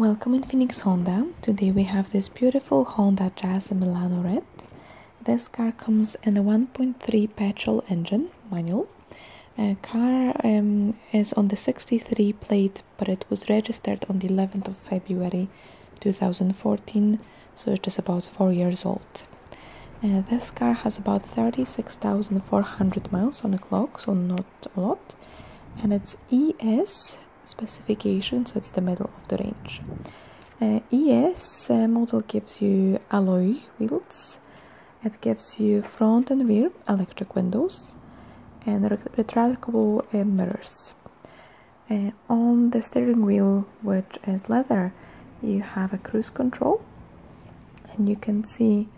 Welcome in Phoenix Honda. Today we have this beautiful Honda Jazz Milano Red. This car comes in a 1.3 petrol engine, manual. Car um, is on the 63 plate, but it was registered on the 11th of February 2014, so it is about 4 years old. Uh, this car has about 36,400 miles on the clock, so not a lot, and it's ES specification, so it's the middle of the range. Uh, ES uh, model gives you alloy wheels, it gives you front and rear electric windows, and retractable uh, mirrors. Uh, on the steering wheel, which is leather, you have a cruise control, and you can see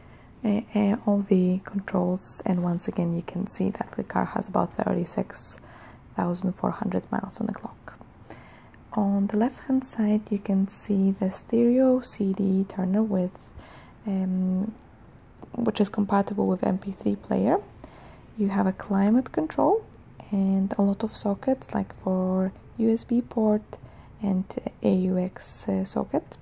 uh, uh, all the controls. And once again, you can see that the car has about 36,400 miles on the clock. On the left hand side, you can see the stereo CD turner with um, which is compatible with MP3 player. You have a climate control and a lot of sockets like for USB port and AUX uh, socket.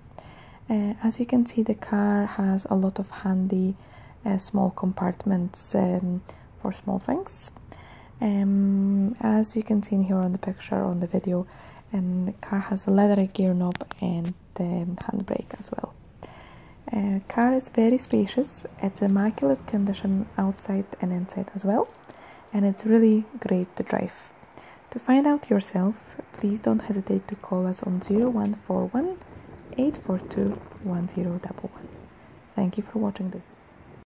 Uh, as you can see, the car has a lot of handy uh, small compartments um, for small things. Um, as you can see here on the picture on the video, um, the car has a leather gear knob and um, handbrake as well. Uh, car is very spacious. It's immaculate condition outside and inside as well, and it's really great to drive. To find out yourself, please don't hesitate to call us on 0141 842 1011. Thank you for watching this.